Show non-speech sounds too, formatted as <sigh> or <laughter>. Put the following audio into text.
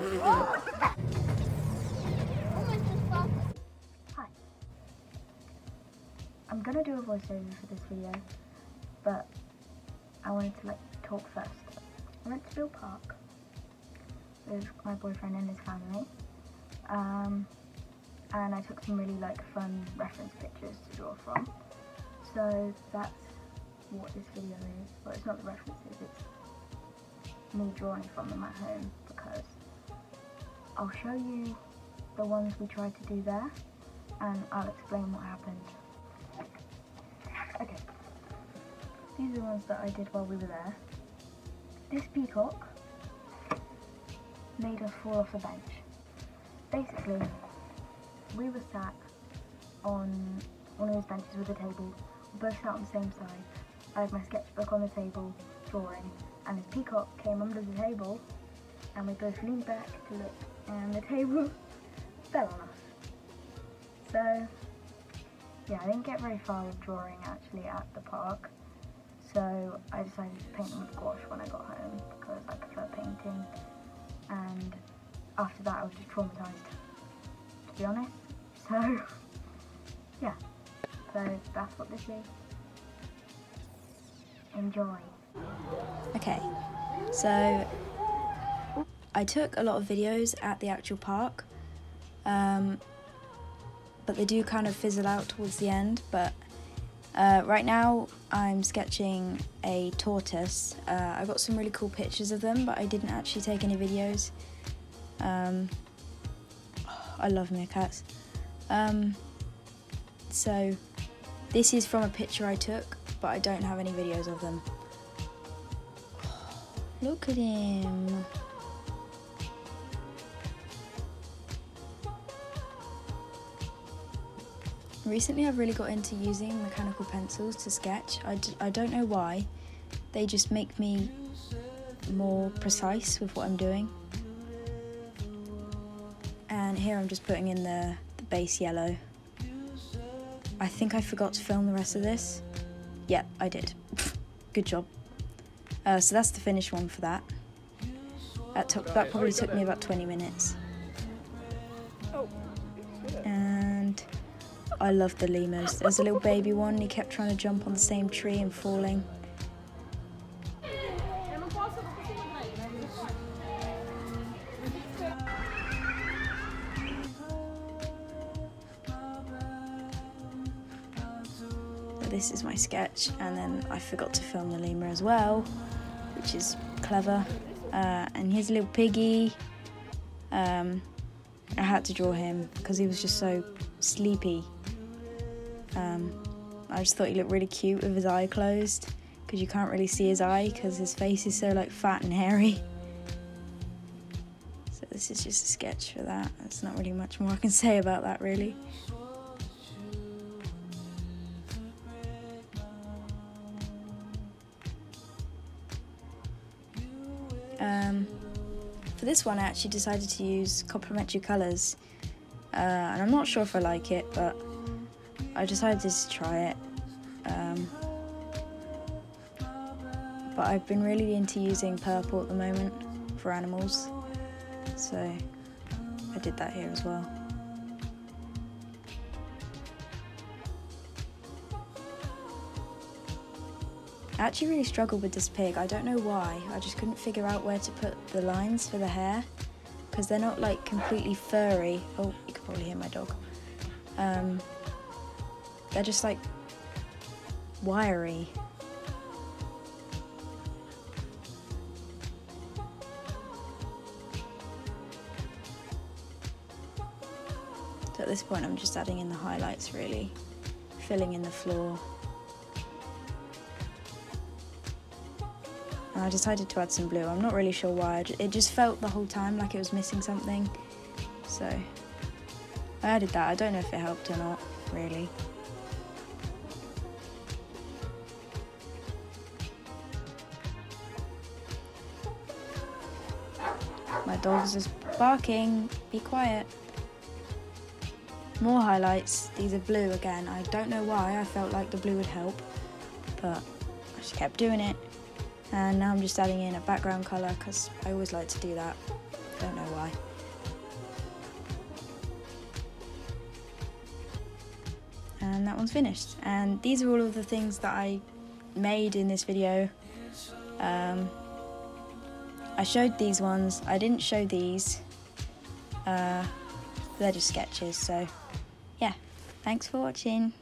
Hi. I'm gonna do a voiceover for this video, but I wanted to like talk first. I went to Beale Park with my boyfriend and his family, um, and I took some really like fun reference pictures to draw from. So that's what this video is. Well, it's not the references, it's me drawing from them at home I'll show you the ones we tried to do there and I'll explain what happened. Okay, these are the ones that I did while we were there. This peacock made us fall off a bench. Basically, we were sat on one of those benches with a table, we both sat on the same side. I had my sketchbook on the table, drawing, and this peacock came under the table, and we both leaned back to look, and the table <laughs> fell on us. So, yeah, I didn't get very far with drawing actually at the park, so I decided to paint with gouache when I got home because I prefer painting, and after that I was just traumatised, to be honest. <laughs> So, yeah, so that's what this is. Enjoy. Okay, so I took a lot of videos at the actual park, um, but they do kind of fizzle out towards the end. But uh, right now I'm sketching a tortoise. Uh, I got some really cool pictures of them, but I didn't actually take any videos. Um, I love meerkats. Um, so this is from a picture I took, but I don't have any videos of them. <sighs> Look at him. Recently, I've really got into using mechanical pencils to sketch. I d- I don't know why. They just make me more precise with what I'm doing. And here I'm just putting in the, the base yellow. I think I forgot to film the rest of this. Yeah, I did. <laughs> Good job. Uh, so that's the finished one for that. That took that probably took me about 20 minutes. And I love the lemurs. There's a little baby one. He kept trying to jump on the same tree and falling. This is my sketch, and then I forgot to film the lemur as well, which is clever. Uh, and here's a little piggy. Um, I had to draw him because he was just so sleepy. Um, I just thought he looked really cute with his eye closed because you can't really see his eye because his face is so like fat and hairy. <laughs> So this is just a sketch for that. There's not really much more I can say about that really. Um, for this one, I actually decided to use complementary colours, uh, and I'm not sure if I like it, but I decided to try it. Um, but I've been really into using purple at the moment for animals, so I did that here as well. I actually really struggled with this pig. I don't know why. I just couldn't figure out where to put the lines for the hair because they're not like completely furry. Oh, you can probably hear my dog. Um, they're just like wiry. So at this point, I'm just adding in the highlights really, filling in the floor. And I decided to add some blue. I'm not really sure why. It just felt the whole time like it was missing something. So I added that. I don't know if it helped or not, really. My dog's just barking. Be quiet. More highlights. These are blue again. I don't know why. I felt like the blue would help, but I just kept doing it. And now I'm just adding in a background colour because I always like to do that. Don't know why. And that one's finished. And these are all of the things that I made in this video. Um, I showed these ones. I didn't show these. Uh, they're just sketches, so yeah. Thanks for watching.